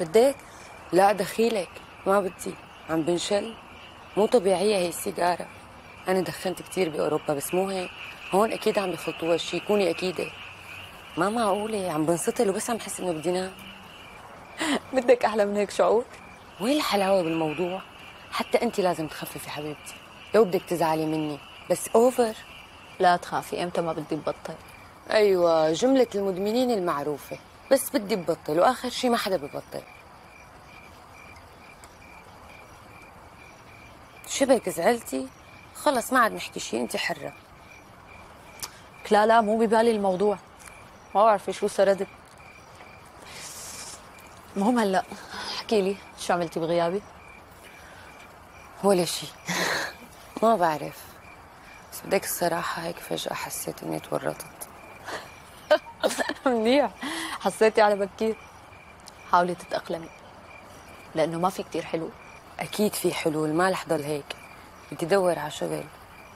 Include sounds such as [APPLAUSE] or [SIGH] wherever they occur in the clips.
بدك لا دخيلك. ما بدي. عم بنشل. مو طبيعية هي السيجارة. أنا دخنت كتير بأوروبا بس مو هيك. هون أكيد عم بخلطوها. شي كوني أكيدة ما معقولة. عم بنسطل وبس عم بحس إنه بدي نام. [LAUGHS] بدك أحلى من هيك شعور؟ وين الحلاوة بالموضوع؟ حتى أنت لازم تخففي حبيبتي. لو بدك تزعلي مني. بس أوفر لا تخافي. إمتى ما بدي ببطل. أيوة. جملة المدمنين المعروفة. بس بدي ببطل وآخر شي ما حدا ببطل. شبك زعلتي؟ خلص ما عاد نحكي شي انت حرة. لا لا مو ببالي الموضوع. ما بعرف شو سردت المهم هلأ احكي لي شو عملتي بغيابي؟ ولا شي. [LAUGHS] ما بعرف. بس بدك الصراحة هيك فجأة حسيت إني تورطت. [LAUGHS] منيح. حسيتي على بكير. حاولي تتأقلمي لأنه ما في كتير حلو أكيد في حلول ما رح ضل هيك. بدي دور على شغل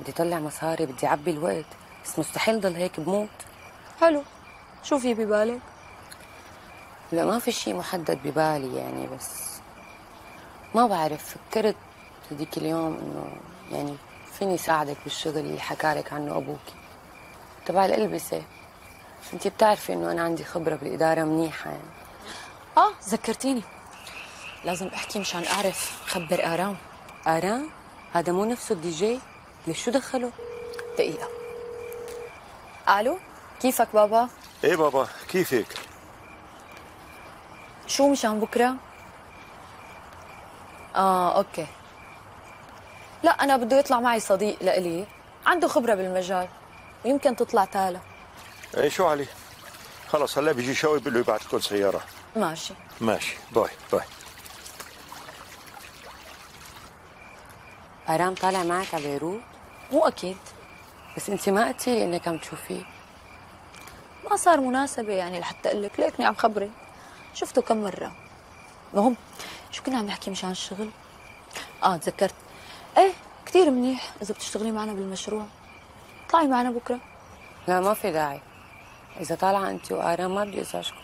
بدي طلع مصاري بدي أعبي الوقت بس مستحيل ضل هيك بموت. حلو. شو في ببالك؟ لا ما في شيء محدد ببالي يعني بس ما بعرف. فكرت هذيك اليوم إنه يعني فيني ساعدك بالشغل اللي حكالك عنه أبوكي. تبع الألبسة. انت بتعرفي انه أنا عندي خبرة بالإدارة منيحة يعني. آه ذكرتيني. لازم أحكي مشان أعرف خبر آرام. آرام؟ هذا مو نفسه الدي جي؟ ليش شو دخله؟ دقيقة. ألو كيفك بابا؟ إيه بابا كيفك؟ شو مشان بكرة؟ آه okay. لا أنا بده يطلع معي صديق لإلي. عنده خبرة بالمجال ويمكن تطلع تالا. إيه شو علي؟ خلص هلا بيجي شوي بقول له يبعث لكم سيارة. ماشي. ماشي. bye bye. آرام طالع معك على بيروت؟ مو أكيد. بس أنت ما قلتي لي إنك عم تشوفيه. ما صار مناسبة يعني لحتى أقول لك. ليكني عم خبرك شفته كم مرة. المهم شو كنا عم نحكي مشان الشغل؟ آه تذكرت. إيه كثير منيح إذا بتشتغلي معنا بالمشروع. طلعي معنا بكرة. لا ما في داعي. إذا طالعة أنت وآرام ما بدي أزعجكم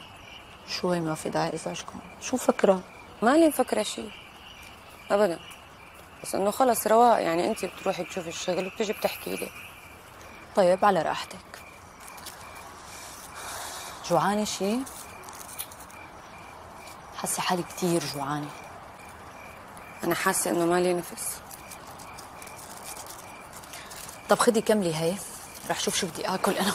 شو هي ما في داعي ازعجكم شو فكرة؟ مالي مفكرة شيء. أبدا. بس إنه خلص رواق يعني أنت بتروحي تشوفي الشغل وبتجي بتحكي لي. طيب على راحتك. جوعانة شي؟ حاسة حالي كثير جوعانة. أنا حاسة إنه مالي نفس. طب خدي كملي هي. رح شوف شو بدي آكل أنا.